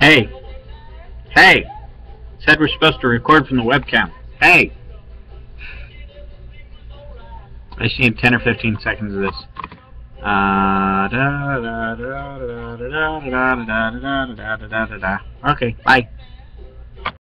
Hey! Hey! Said we're supposed to record from the webcam. Hey! I just need 10 or 15 seconds of this. Okay, bye.